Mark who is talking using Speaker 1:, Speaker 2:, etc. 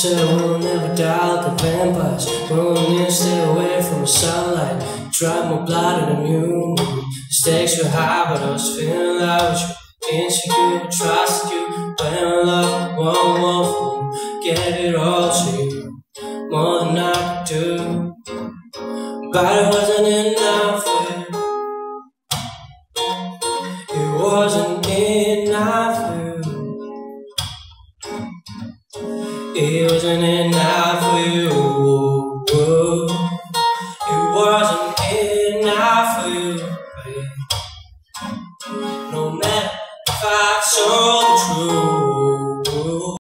Speaker 1: So we'll never die like vampires. We'll never stay away from the sunlight. Tried more blood than you. Stakes were high, but I was feeling like with insecure. Trusted you, When in love, one more fool. Gave it all to you. But it wasn't enough. It wasn't enough. It wasn't enough for you. It wasn't enough for you. No matter if I told the truth.